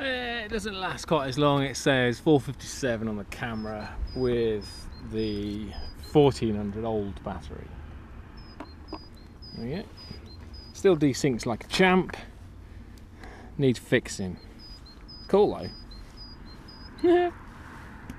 Eh, it doesn't last quite as long. It says 457 on the camera with the 1400 old battery. There we go. Still desyncs like a champ. Needs fixing. Cool though.